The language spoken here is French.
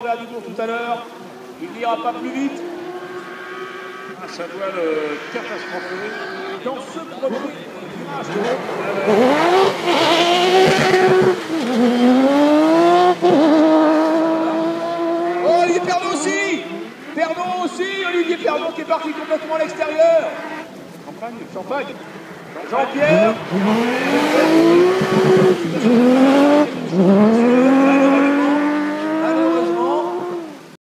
vers du tour tout à l'heure. Il n'ira pas plus vite. Ah, ça doit le catastropher. Dans ce premier. Oh, Olivier Perdon aussi Perdon aussi Olivier Perdon qui est parti complètement à l'extérieur. Champagne Champagne Jean-Pierre